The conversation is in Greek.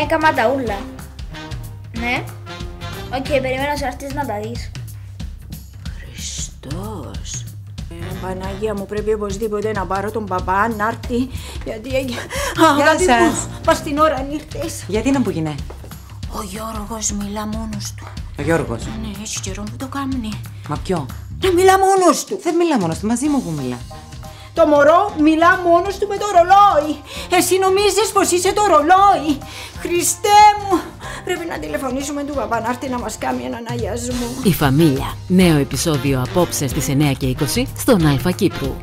Ναι, κάμε τα ούλα. Ναι. Οκ, περιμένω να σε έρθεις να τα δεις. Χριστός. Ε, Παναγία μου πρέπει οπωσδήποτε να πάρω τον παπά να έρθει γιατί... Α, Γεια αγάπη μου, σας. πας στην ώρα ήρθες. Γιατί ίντα που γίνε. Ο Γιώργος μιλά μόνος του. Ο Γιώργος; Ναι, έχει καιρό που το κάνει. Μα ποιο; Να μιλά μόνος του. Δεν μιλά μόνος του, μαζί μου που μιλά. Το μωρό μιλά μόνος του με το ρολόι. Εσύ νομίζεις πως είσαι το ρολόι. Χριστέ μου. Πρέπει να τηλεφωνήσουμε του παπά να έρθει να μας κάνει έναν αγιασμό. Η Φαμίλια. Νέο επεισόδιο απόψε στις 9 και 20 στον Αλφα Κύπρου.